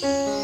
Bye.